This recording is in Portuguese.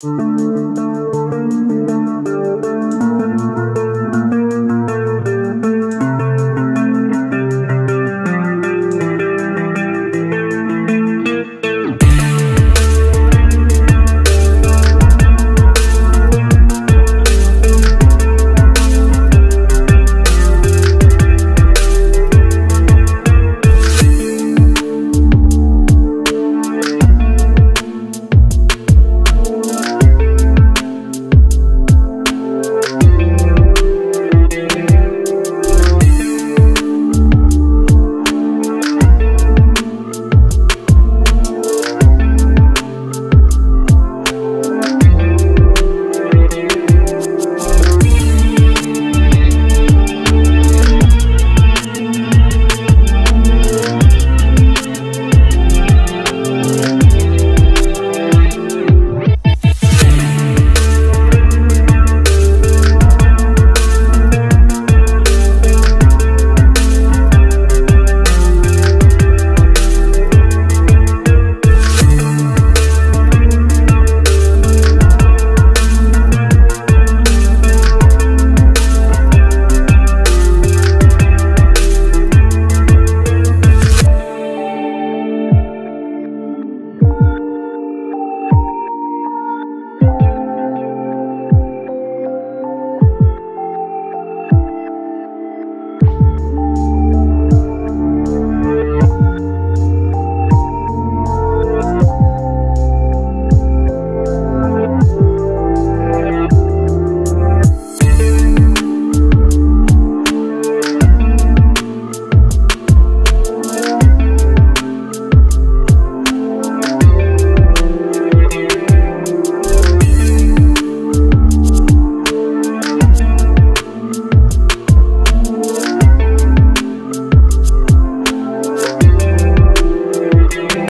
Música